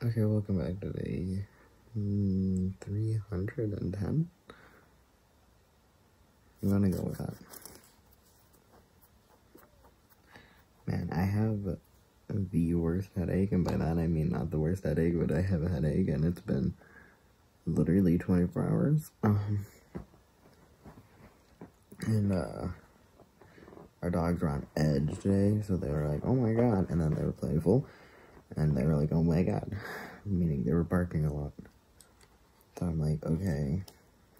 Okay, welcome back to day mm, 310. I'm gonna go with that. Man, I have the worst headache, and by that I mean not the worst headache, but I have a headache, and it's been literally 24 hours. Um, and, uh, our dogs were on edge today, so they were like, oh my god, and then they were playful, and they were like, oh my god, meaning they were barking a lot. So I'm like, okay.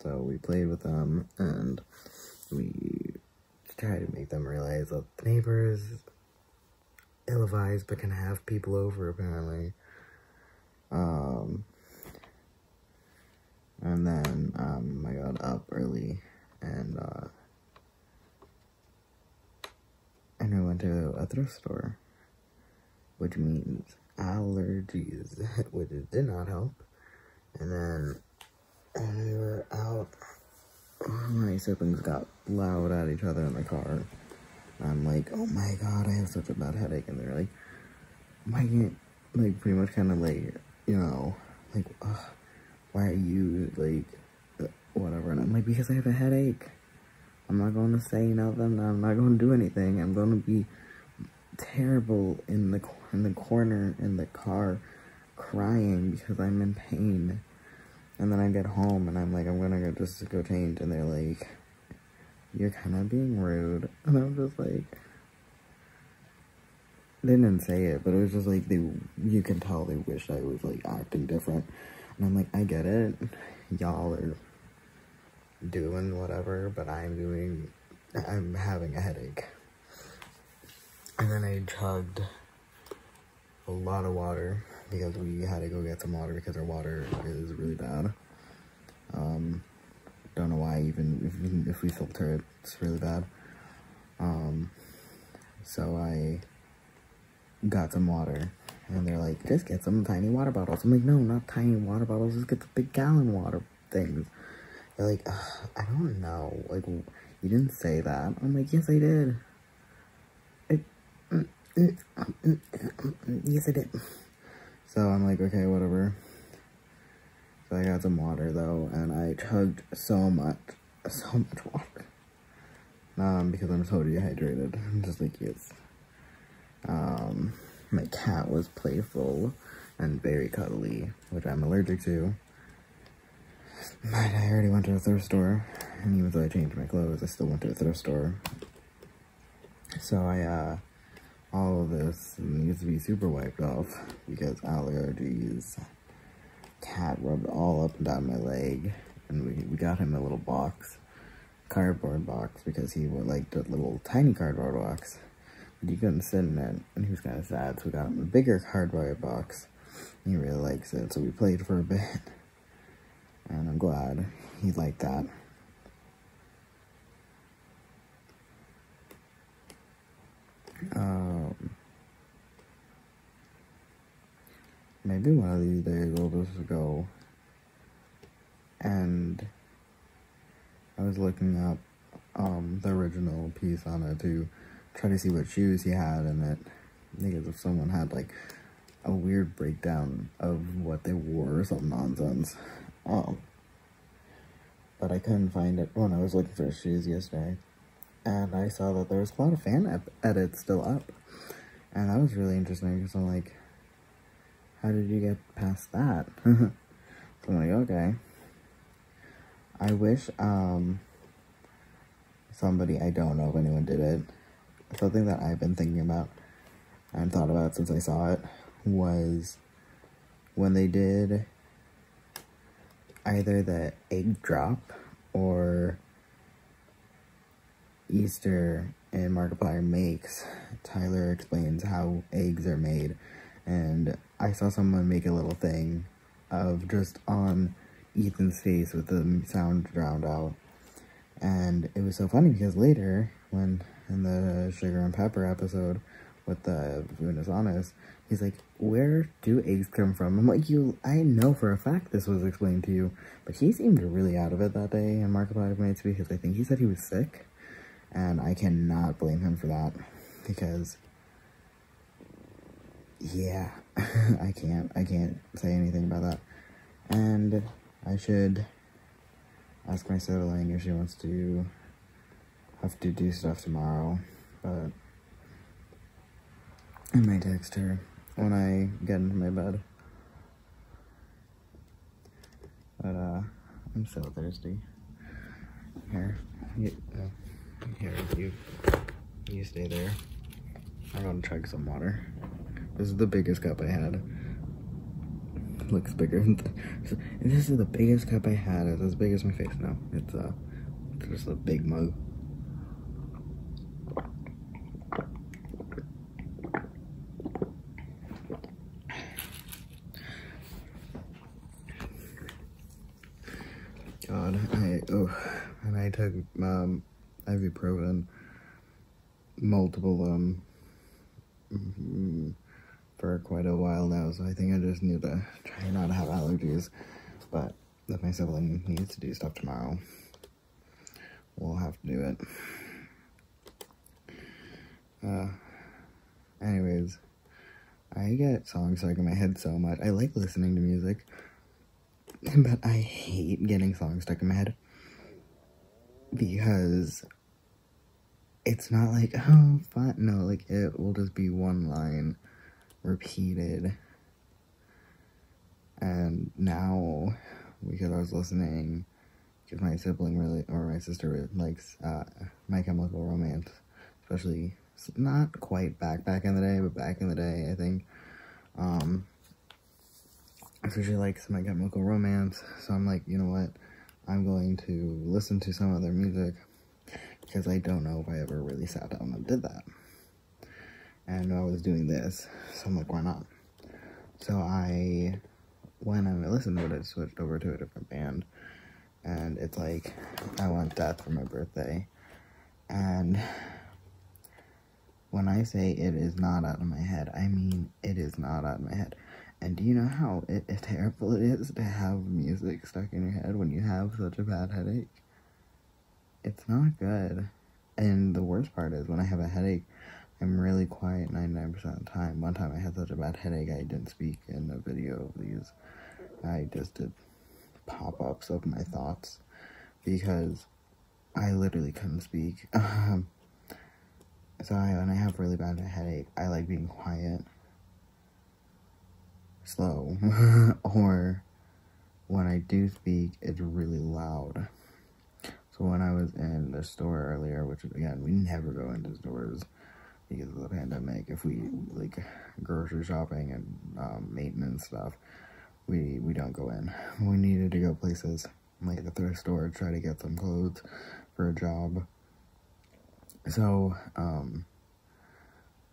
So we played with them, and we tried to make them realize that the neighbors ill-advised, but can have people over, apparently. Um, and then, um, I got up early, and, uh, and I went to a thrift store, which means allergies, which did not help. And then when we were out, my siblings got loud at each other in the car. I'm like, oh my god, I have such a bad headache. And they're like, why can't, like, pretty much kind of like, you know, like, why are you, like, uh, whatever. And I'm like, because I have a headache. I'm not going to say nothing. I'm not going to do anything. I'm going to be terrible in the in the corner in the car crying because I'm in pain. And then I get home and I'm like, I'm gonna go just go change. And they're like, you're kind of being rude. And I'm just like, they didn't say it, but it was just like, they, you can tell they wish I was like acting different. And I'm like, I get it. Y'all are doing whatever, but I'm doing, I'm having a headache. And then I chugged a lot of water because we had to go get some water because our water is really bad. Um, don't know why even if, if we filter it, it's really bad. Um, so I got some water and they're like, just get some tiny water bottles. I'm like, no, not tiny water bottles, just get the big gallon water things. They're like, I don't know, like, you didn't say that. I'm like, yes, I did. Yes, I did. So I'm like, okay, whatever. So I got some water though, and I chugged so much, so much water. Um, because I'm so dehydrated. I'm just like, yes. Um, my cat was playful and very cuddly, which I'm allergic to. But I already went to a thrift store, and even though I changed my clothes, I still went to a thrift store. So I, uh, all of this needs to be super wiped off because allergies. Cat rubbed all up and down my leg, and we, we got him a little box, cardboard box, because he would like the little tiny cardboard box. But he couldn't sit in it, and he was kind of sad, so we got him a bigger cardboard box. He really likes it, so we played for a bit, and I'm glad he liked that. Um, maybe one of these days we'll just go. And I was looking up um, the original piece on it to try to see what shoes he had in it. Because if someone had like a weird breakdown of what they wore or some nonsense. Um, but I couldn't find it when I was looking for shoes yesterday. And I saw that there was a lot of fan edits still up. And that was really interesting because I'm like, how did you get past that? so I'm like, okay. I wish um, somebody, I don't know if anyone did it, something that I've been thinking about and thought about since I saw it was when they did either the egg drop or Easter and Markiplier makes, Tyler explains how eggs are made. And I saw someone make a little thing of just on Ethan's face with the sound drowned out. And it was so funny because later, when in the Sugar and Pepper episode with the Unus Annus, he's like, where do eggs come from? I'm like, you, I know for a fact this was explained to you. But he seemed really out of it that day in Markiplier Makes because I think he said he was sick. And I cannot blame him for that because yeah, I can't, I can't say anything about that. And I should ask my sibling if she wants to have to do stuff tomorrow, but I might text her when I get into my bed. But, uh, I'm so thirsty. Here, you, uh, here, you, you stay there. I'm gonna chug some water. This is the biggest cup I had. Looks bigger. This is the biggest cup I had. It's as big as my face now. It's, uh, just a big mug. God, I oh, and I took um ibuprofen, multiple um, mm, for quite a while now. So I think I just need to try not to have allergies. But if my sibling needs to do stuff tomorrow, we'll have to do it. Uh, anyways, I get songs stuck in my head so much. I like listening to music. But I hate getting songs stuck in my head because it's not like, oh, fun. No, like, it will just be one line repeated. And now, because I was listening, because my sibling really, or my sister likes uh, My Chemical Romance, especially not quite back back in the day, but back in the day, I think. Um, especially likes My Chemical Romance, so I'm like, you know what, I'm going to listen to some other music, because I don't know if I ever really sat down and did that. And I was doing this, so I'm like, why not? So I, when I listened to it, I switched over to a different band, and it's like, I want death for my birthday, and when I say it is not out of my head, I mean it is not out of my head. And do you know how it, it terrible it is to have music stuck in your head when you have such a bad headache? It's not good. And the worst part is when I have a headache, I'm really quiet 99% of the time. One time I had such a bad headache I didn't speak in a video of these. I just did pop-ups of my thoughts because I literally couldn't speak. Um, so I, when I have really bad headache, I like being quiet slow, or when I do speak, it's really loud. So when I was in the store earlier, which again, we never go into stores because of the pandemic. If we like grocery shopping and um, maintenance stuff, we we don't go in. We needed to go places like a thrift store to try to get some clothes for a job. So um,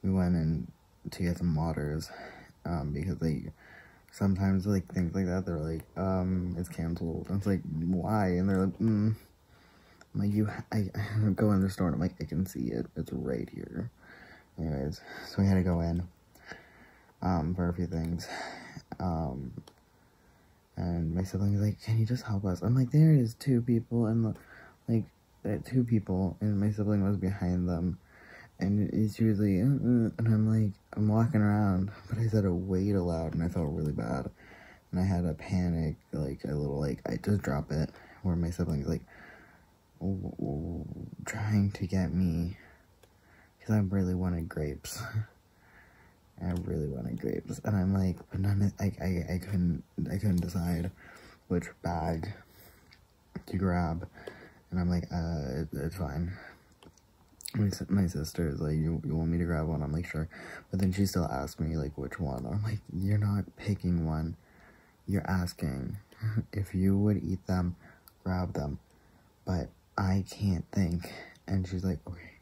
we went in to get some waters um, because they sometimes like things like that they're like um it's canceled and it's like why and they're like mm. I'm like you I, I go in the store and I'm like I can see it it's right here anyways so we had to go in um for a few things. Um and my sibling's like can you just help us? I'm like there is two people and like there two people and my sibling was behind them. And usually, uh, uh, and I'm like, I'm walking around, but I said it way too loud, and I felt really bad. And I had a panic, like a little, like, I just drop it, where my siblings, like, trying to get me, because I really wanted grapes. I really wanted grapes, and I'm like, but none, I, I, I couldn't, I couldn't decide which bag to grab, and I'm like, uh, it, it's fine my, my sister is like, you, you want me to grab one? I'm like, sure. But then she still asks me, like, which one? I'm like, you're not picking one. You're asking. if you would eat them, grab them. But I can't think. And she's like, okay.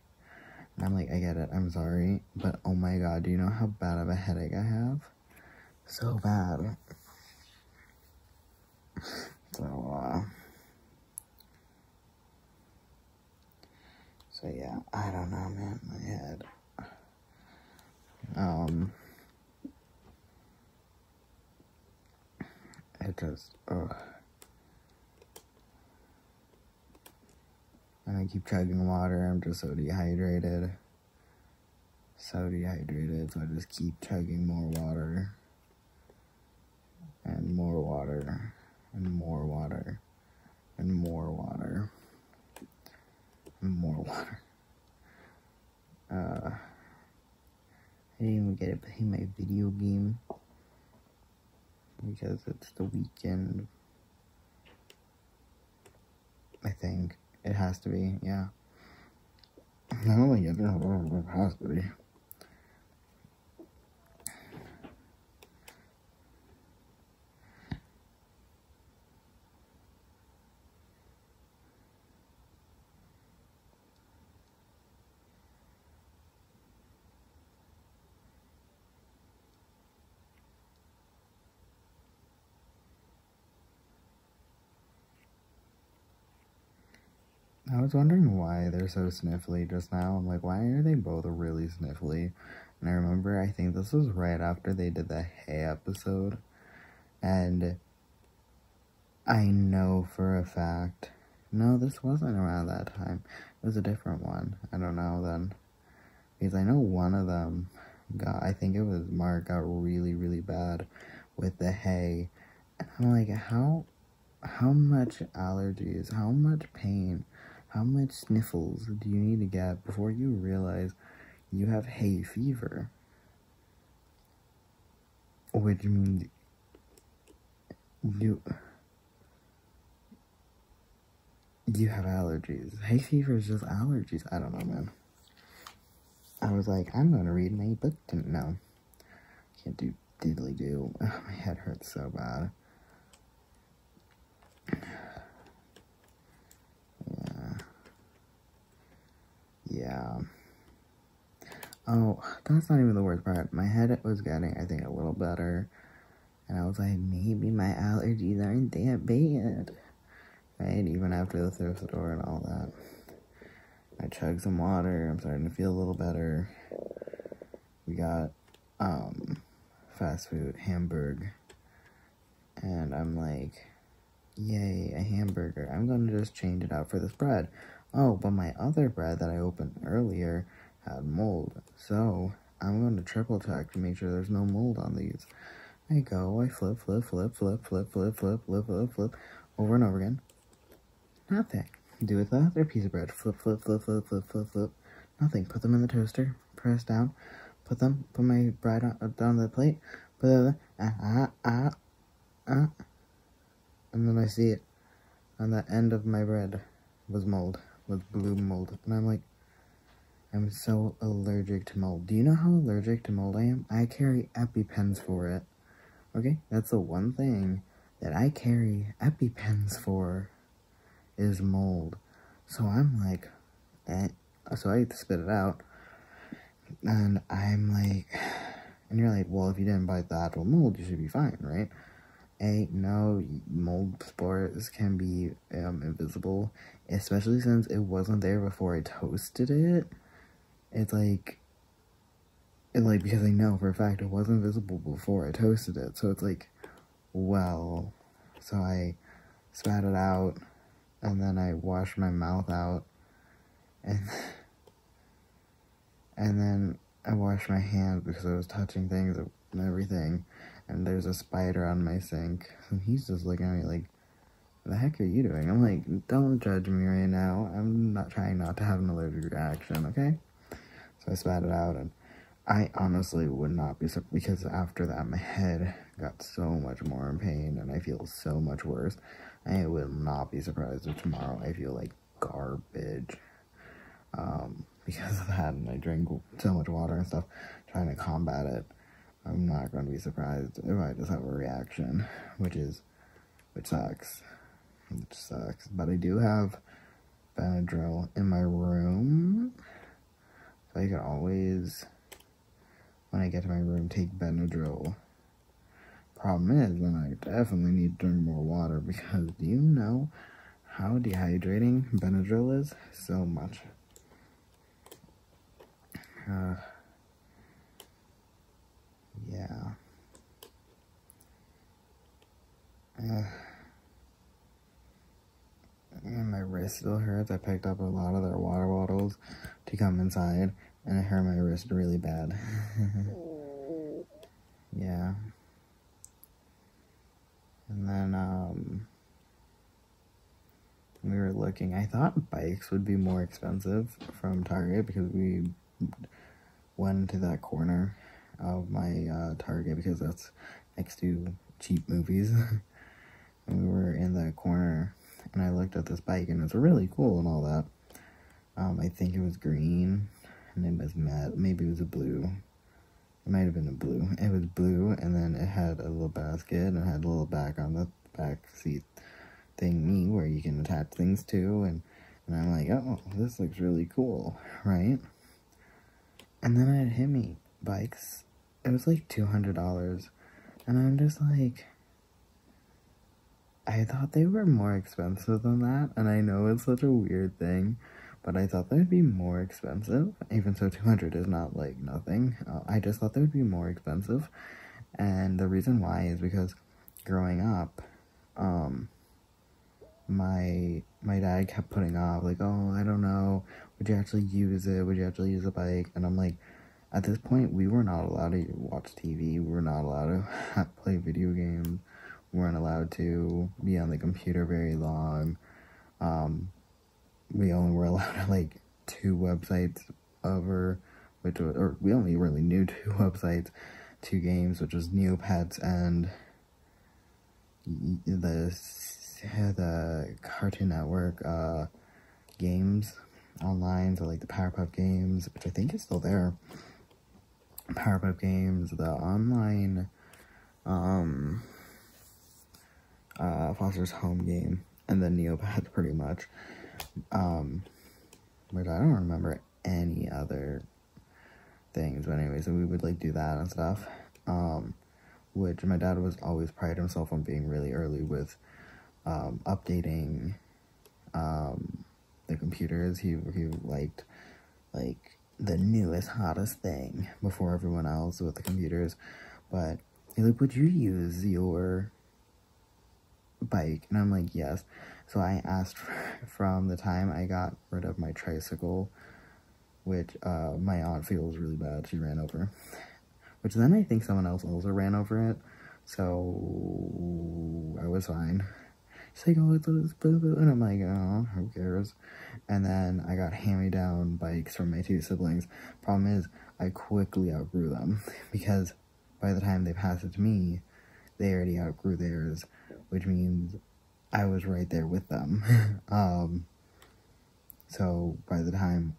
I'm like, I get it. I'm sorry. But oh my god, do you know how bad of a headache I have? So bad. So, uh... So yeah, I don't know, man. My head. Um. It just, ugh. And I keep chugging water. I'm just so dehydrated. so dehydrated, so I just keep chugging more water and more water and more water and more water and more water. Uh, I didn't even get to play my video game because it's the weekend. I think it has to be, yeah. I don't think it has to be. I was wondering why they're so sniffly just now. I'm like, why are they both really sniffly? And I remember, I think this was right after they did the Hay episode. And I know for a fact, no, this wasn't around that time. It was a different one. I don't know then. Because I know one of them got, I think it was Mark, got really, really bad with the hay. And I'm like, how, how much allergies, how much pain how much sniffles do you need to get before you realize you have hay fever? Which means you you have allergies. Hay fever is just allergies. I don't know, man. I was like, I'm gonna read my book. No, can't do diddly do. my head hurts so bad. Yeah. Oh, that's not even the worst part. My head was getting, I think, a little better. And I was like, maybe my allergies aren't that bad. Right? Even after the thrift store and all that. I chugged some water. I'm starting to feel a little better. We got, um, fast food, hamburger. And I'm like, yay, a hamburger. I'm gonna just change it out for this bread. Oh, but my other bread that I opened earlier had mold, so I'm going to triple check to make sure there's no mold on these. I go, I flip, flip, flip, flip, flip, flip, flip, flip, flip, flip, over and over again. Nothing. Do it with the other piece of bread. Flip, flip, flip, flip, flip, flip, flip. Nothing. Put them in the toaster. Press down. Put them. Put my bread on, down the plate. Put it. Ah, ah, ah, ah. And then I see it on the end of my bread was mold with blue mold. And I'm like, I'm so allergic to mold. Do you know how allergic to mold I am? I carry EpiPens for it. Okay, that's the one thing that I carry EpiPens for is mold. So I'm like, eh. so I have to spit it out. And I'm like, and you're like, well, if you didn't bite the actual mold, you should be fine, right? A, no, mold spores can be um, invisible, especially since it wasn't there before I toasted it. It's like, it like, because I know for a fact it wasn't visible before I toasted it, so it's like, well, so I spat it out, and then I washed my mouth out, and, and then I washed my hands because I was touching things and everything, and there's a spider on my sink. And he's just looking at me like, the heck are you doing? I'm like, don't judge me right now. I'm not trying not to have an allergic reaction, okay? So I spat it out, and I honestly would not be, surprised because after that, my head got so much more in pain, and I feel so much worse. I will not be surprised if tomorrow I feel like garbage. Um, because of that, and I drink so much water and stuff, trying to combat it. I'm not going to be surprised if I just have a reaction, which is, which sucks, which sucks. But I do have Benadryl in my room, I can always, when I get to my room, take Benadryl. Problem is, then I definitely need to drink more water because do you know how dehydrating Benadryl is? So much. Uh, yeah. Uh, and my wrist still hurts. I picked up a lot of their water bottles to come inside and it hurt my wrist really bad. yeah. And then, um, we were looking, I thought bikes would be more expensive from Target because we went to that corner of my uh, Target because that's next to cheap movies. and we were in that corner and I looked at this bike and it's really cool and all that. Um, I think it was green and it was. Maybe it was a blue. It might have been a blue. It was blue and then it had a little basket and it had a little back on the back seat thingy where you can attach things to and, and I'm like, oh, this looks really cool, right? And then it hit me. Bikes. It was like $200. And I'm just like, I thought they were more expensive than that, and I know it's such a weird thing, but I thought they'd be more expensive, even so 200 is not like nothing. Uh, I just thought they would be more expensive, and the reason why is because growing up, um, my my dad kept putting off like, oh, I don't know, would you actually use it? Would you actually use a bike? And I'm like, at this point, we were not allowed to watch TV. We were not allowed to play video games We weren't allowed to be on the computer very long. Um, we only were allowed like two websites over, which was, or we only really knew two websites, two games, which was Neopets and the the Cartoon Network uh, games online, so like the Powerpuff games, which I think is still there. Powerpuff games, the online um uh, Foster's home game, and then Neopets pretty much. Um, which I don't remember any other things, but anyway, so we would like do that and stuff. Um, which my dad was always prided himself on being really early with um, updating um, the computers. He he liked like the newest hottest thing before everyone else with the computers, but he's like, would you use your bike? And I'm like, yes. So I asked from the time I got rid of my tricycle, which uh, my aunt feels really bad. She ran over. Which then I think someone else also ran over it. So I was fine. She's like, oh, it's, blah, blah. and I'm like, oh, who cares? And then I got hand-me-down bikes from my two siblings. Problem is, I quickly outgrew them because by the time they passed it to me, they already outgrew theirs which means I was right there with them. um, so by the time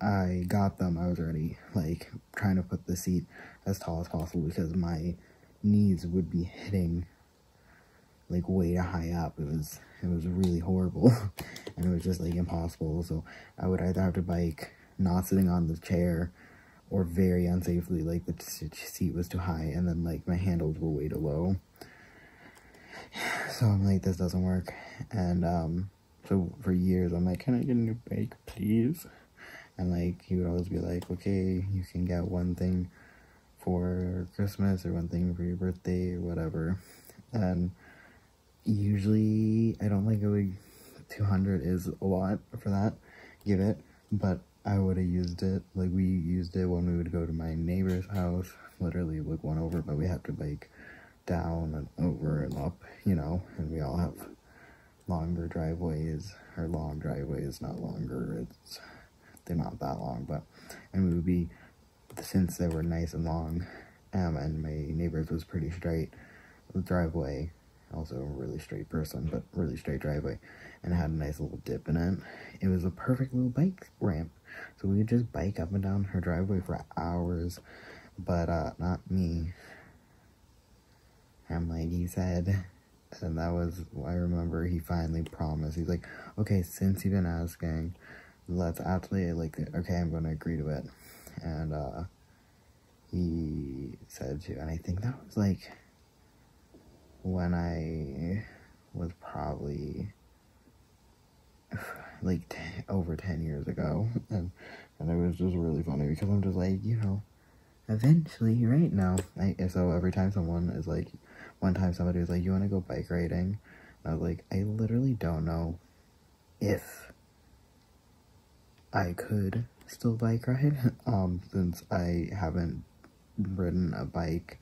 I got them, I was already like trying to put the seat as tall as possible because my knees would be hitting like way too high up. It was it was really horrible, and it was just like impossible. So I would either have to bike not sitting on the chair, or very unsafely like the seat was too high, and then like my handles were way too low. So I'm like, this doesn't work. And um, so for years, I'm like, can I get a new bike, please? And like, he would always be like, okay, you can get one thing for Christmas or one thing for your birthday or whatever. And usually, I don't it would, 200 is a lot for that, give it, but I would have used it, like we used it when we would go to my neighbor's house, literally like one over, but we had to like down and over and up, you know, and we all have longer driveways, or long driveways, not longer, it's, they're not that long, but, and we would be, since they were nice and long, um, and my neighbor's was pretty straight, the driveway, also a really straight person, but really straight driveway, and had a nice little dip in it. It was a perfect little bike ramp, so we would just bike up and down her driveway for hours, but, uh, not me, and like he said, and that was, I remember he finally promised. He's like, okay, since you've been asking, let's actually, like, okay, I'm going to agree to it. And, uh, he said to, and I think that was like when I was probably like over 10 years ago. And, and it was just really funny because I'm just like, you know, eventually, right now. I, so every time someone is like, one time somebody was like, you want to go bike riding? And I was like, I literally don't know if I could still bike ride, um, since I haven't ridden a bike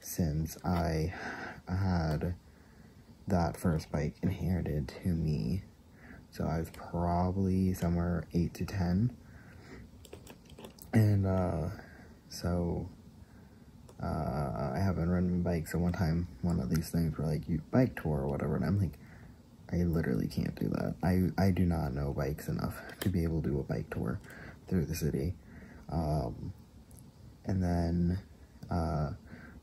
since I had that first bike inherited to me. So I was probably somewhere 8 to 10. And, uh, so, uh, I haven't ridden bikes. So one time, one of these things were like, you bike tour or whatever. And I'm like, I literally can't do that. I, I do not know bikes enough to be able to do a bike tour through the city. Um, and then, uh,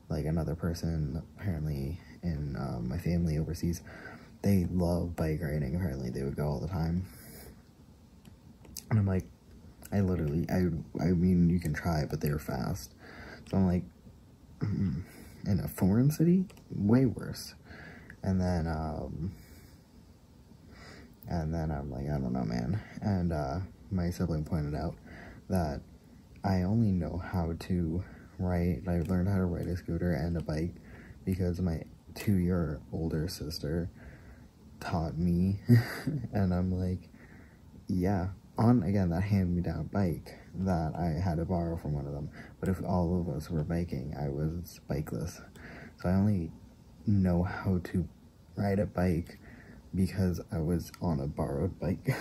like another person apparently in um, my family overseas, they love bike riding. Apparently, they would go all the time. And I'm like, I literally, I, I mean, you can try, but they're fast. So I'm like, in a foreign city, way worse. And then, um, and then I'm like, I don't know, man. And uh, my sibling pointed out that I only know how to ride, I learned how to ride a scooter and a bike because my two year older sister taught me. and I'm like, yeah, on again that hand me down bike that I had to borrow from one of them. But if all of us were biking, I was bikeless. So I only know how to ride a bike because I was on a borrowed bike.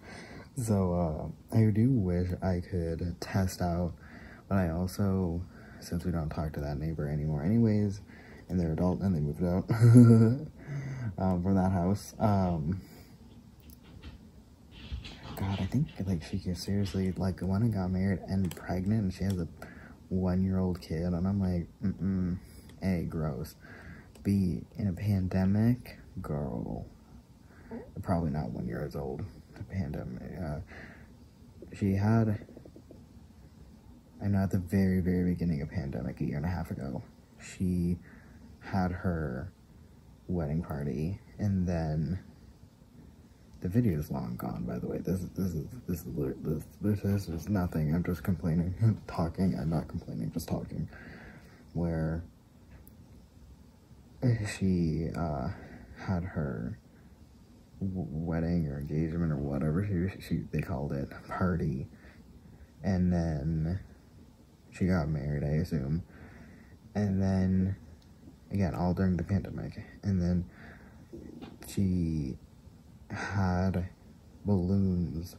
so uh, I do wish I could test out, but I also, since we don't talk to that neighbor anymore anyways, and they're adult and they moved out um, from that house. Um, God, I think like she seriously like went and got married and pregnant, and she has a one-year-old kid, and I'm like, mm mm, a gross. B in a pandemic, girl. Probably not one years old. The pandemic. Uh, she had. I know at the very, very beginning of pandemic, a year and a half ago, she had her wedding party, and then the video is long gone. By the way, this this is this is this this, this is nothing. I'm just complaining, talking. I'm not complaining, just talking. Where she uh, had her wedding or engagement or whatever she, she they called it party, and then she got married. I assume, and then again, all during the pandemic. And then she had balloons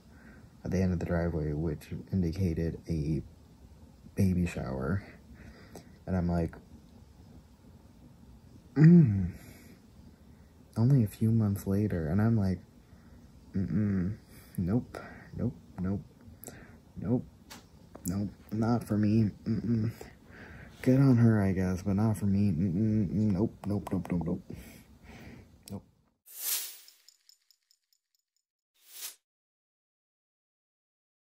at the end of the driveway, which indicated a baby shower. And I'm like, mm, only a few months later. And I'm like, mm-mm, nope, nope, nope, nope, nope, not for me. Mm-mm. Good on her, I guess, but not for me. Mm -mm, nope, nope, nope, nope, nope.